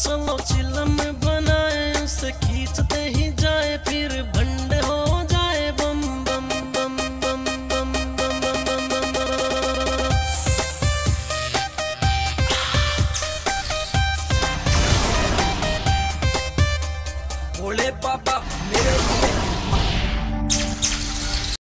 चलो चिलम बनाए, उसे खींचते ही जाए, फिर भंड हो जाए, बम बम बम बम बम बम बम बम बम। भोले पापा, मेरे